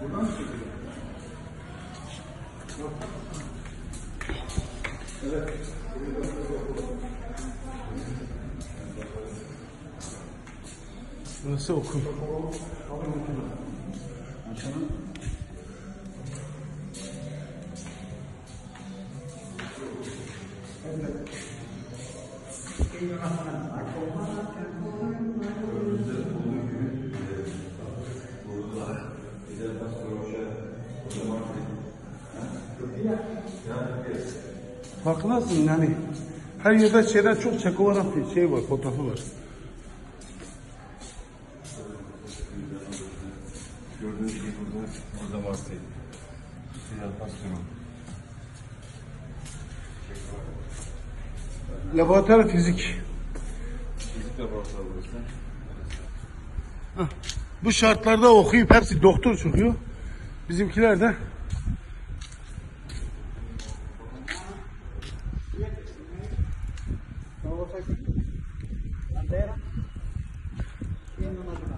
不断去这个。嗯，是我困。苦 Farkındasın yani her yerde şeyler çok Çekovar'ın şey var, fotoğrafı var. Gördüğünüz gibi burada, burada varsaydı. Fidel Castro. Laboratuvar fizik. Fizik laboratuvarı burası. Bu şartlarda okuyup hepsi doktor çıkıyor. Bizimkiler de pues, bandera, himno nacional.